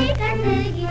करते